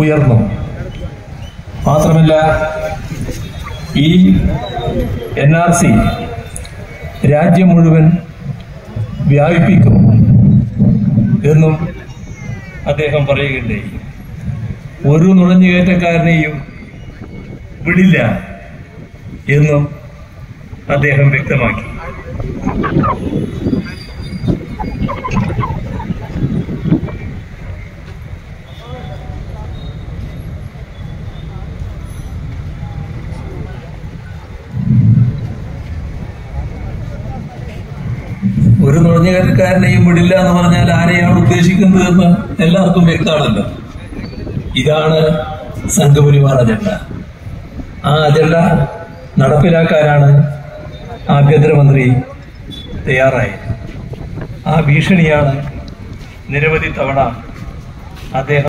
ഉയർന്നു. മാത്രമല്ല ഈ എൻ ആർ സി രാജ്യം മുഴുവൻ വ്യാപിപ്പിക്കും എന്നും അദ്ദേഹം പറയുകയുണ്ടായി. ഒരു നുഴഞ്ഞുകയറ്റക്കാരനെയും വിടില്ല എന്നും അദ്ദേഹം വ്യക്തമാക്കി. ഒരു നുഴഞ്ഞുകയറ്റക്കാരനെയും വിടില്ല എന്ന് പറഞ്ഞാൽ ആരെയാണ് ഉദ്ദേശിക്കുന്നത് എന്ന് എല്ലാവർക്കും വ്യക്തമാണല്ലോ. ഇതാണ് സംഘപരിവാർ അജണ്ട. ആ അജണ്ട നടപ്പിലാക്കാനാണ് ആഭ്യന്തരമന്ത്രി തയ്യാറായത് ആ ഭീഷണിയാണ് നിരവധി തവണ അദ്ദേഹം